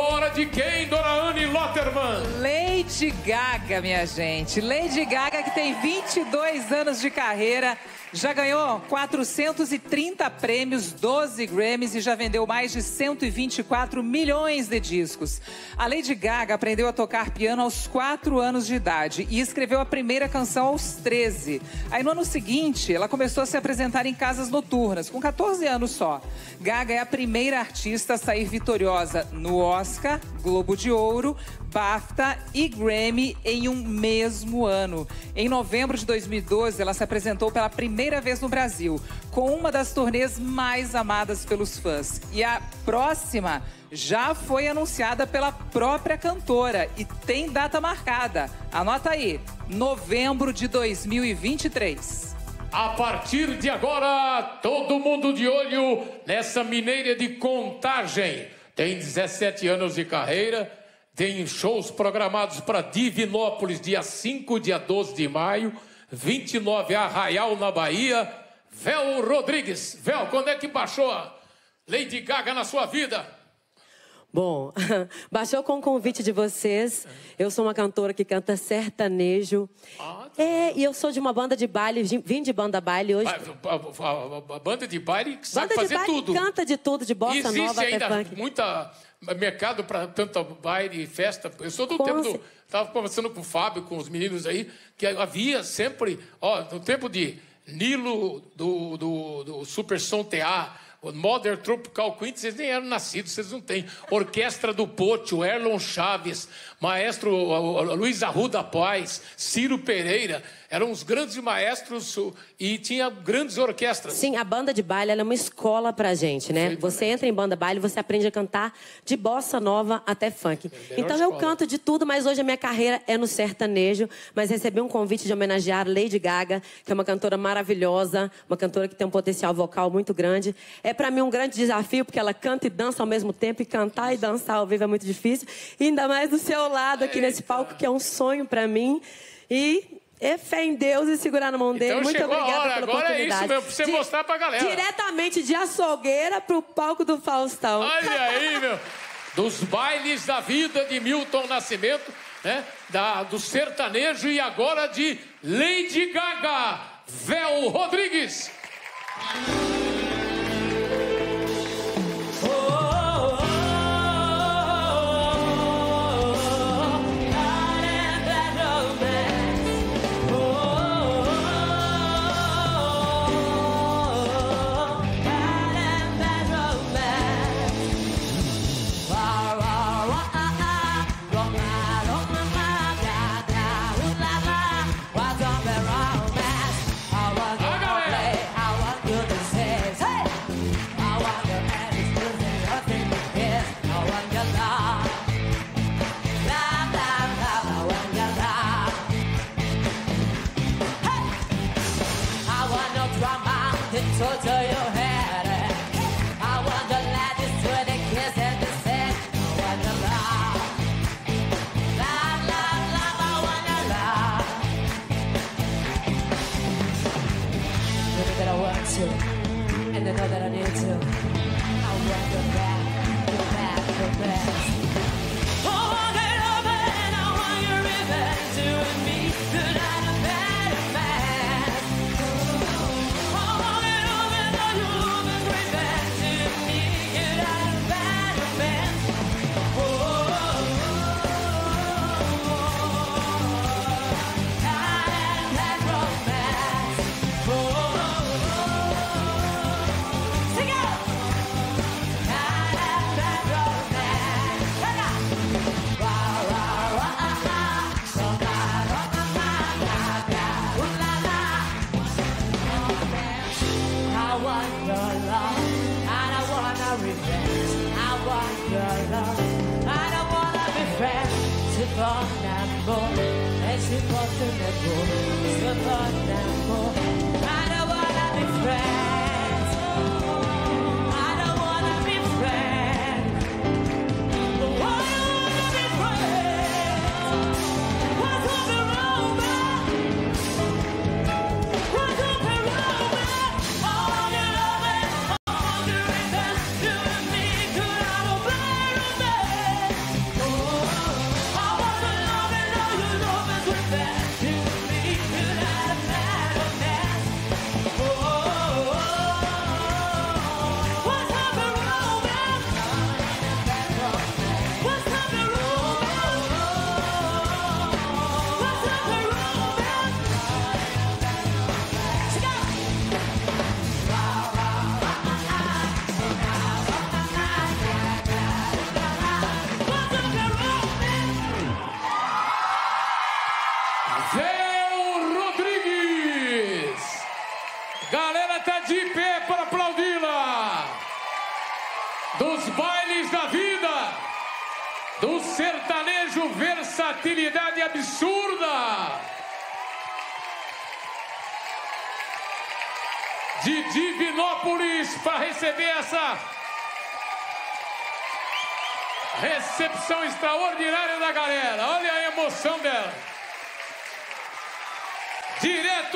Oh, De quem, Dona Anne Lotterman? Lady Gaga, minha gente. Lady Gaga, que tem 22 anos de carreira, já ganhou 430 prêmios, 12 Grammys e já vendeu mais de 124 milhões de discos. A Lady Gaga aprendeu a tocar piano aos 4 anos de idade e escreveu a primeira canção aos 13. Aí no ano seguinte, ela começou a se apresentar em casas noturnas, com 14 anos só. Gaga é a primeira artista a sair vitoriosa no Oscar, Globo de Ouro, BAFTA e Grammy em um mesmo ano. Em novembro de 2012, ela se apresentou pela primeira vez no Brasil, com uma das turnês mais amadas pelos fãs. E a próxima já foi anunciada pela própria cantora e tem data marcada. Anota aí, novembro de 2023. A partir de agora, todo mundo de olho nessa mineira de contagem. Tem 17 anos de carreira tem shows programados para Divinópolis, dia 5, dia 12 de maio, 29 Arraial, na Bahia. Vel Rodrigues. Vel, quando é que baixou a Lady Gaga na sua vida? Bom, baixou com o convite de vocês. Eu sou uma cantora que canta sertanejo. Ah, tá. É, e eu sou de uma banda de baile, vim de banda baile hoje. A, a, a, a banda de baile sabe banda fazer de baile tudo. canta de tudo, de bossa Existe nova ainda até funk. muita mercado para tanto baile e festa. Eu sou do com tempo do. Estava conversando com o Fábio, com os meninos aí, que havia sempre, ó, no tempo de Nilo, do, do, do Super Som TA, o Modern Tropical Quintet, vocês nem eram nascidos, vocês não têm. Orquestra do Pote, o Erlon Chaves, maestro Luiz Arruda Paz, Ciro Pereira, eram os grandes maestros e tinha grandes orquestras. Sim, a banda de baile é uma escola pra gente, né? Você entra em banda baile, você aprende a cantar de bossa nova até funk. É então eu canto de tudo, mas hoje a minha carreira é no sertanejo, mas recebi um convite de homenagear Lady Gaga, que é uma cantora maravilhosa, uma cantora que tem um potencial vocal muito grande. É para mim um grande desafio, porque ela canta e dança ao mesmo tempo, e cantar e dançar ao vivo é muito difícil. E ainda mais do seu lado aqui Eita. nesse palco, que é um sonho para mim. E é fé em Deus e segurar na mão dele. Então Muito obrigada hora, pela agora oportunidade. é isso mesmo, pra você Di mostrar pra galera. Diretamente de açougueira pro palco do Faustão. Olha aí, meu. Dos bailes da vida de Milton Nascimento, né? Da, do sertanejo e agora de Lady Gaga, Vel Rodrigues. that I want to, and the know that I need to. I want the back, the back, the back. I wanna revenge. I want your love, wanna be friends. Supernatural, it's impossible. Supernatural, and I wanna be friends. Zé Rodrigues. Galera tá de pé para aplaudi-la. Dos bailes da vida, do sertanejo versatilidade absurda. De Divinópolis para receber essa recepção extraordinária da galera. Olha a emoção dela. Direto